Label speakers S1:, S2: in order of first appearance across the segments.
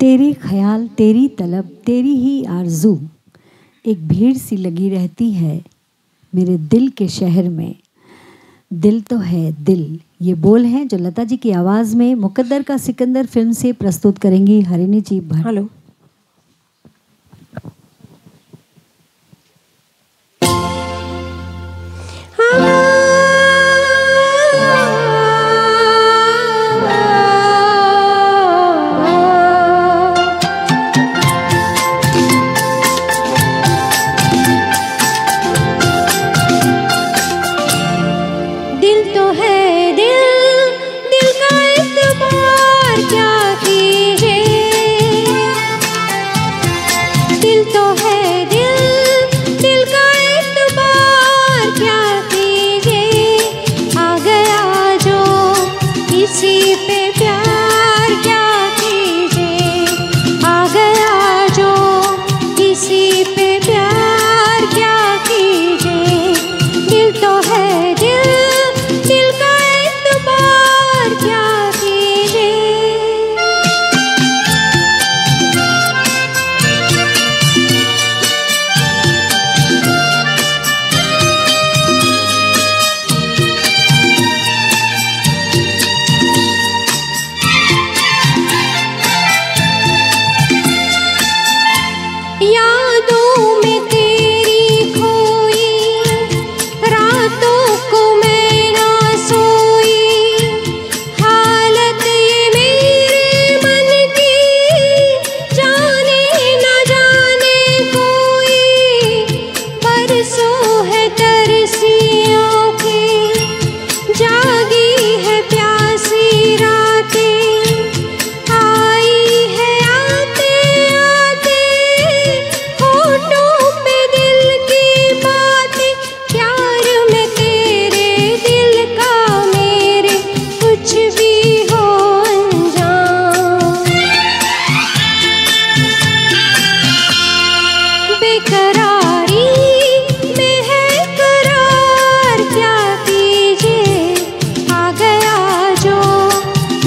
S1: तेरे ख्याल, तेरी तलब, तेरी ही आरज़ू। एक भीड़ सी लगी रहती है मेरे दिल के शहर में। दिल तो है दिल। ये बोल हैं जो लता जी की आवाज़ में मुकद्दर का सिकंदर फ़िल्म से प्रस्तुत करेंगी हरिणी जी भर
S2: हेलो।
S3: tu hai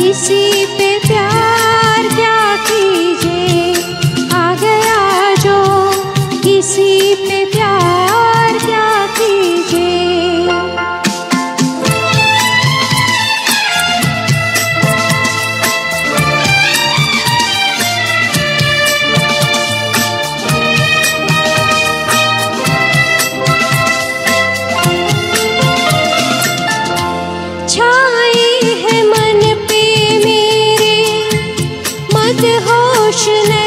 S3: इसी पे Imagine.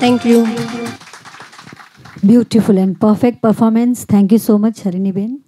S2: Thank you.
S1: Beautiful and perfect performance. Thank you so much, Harini Ben.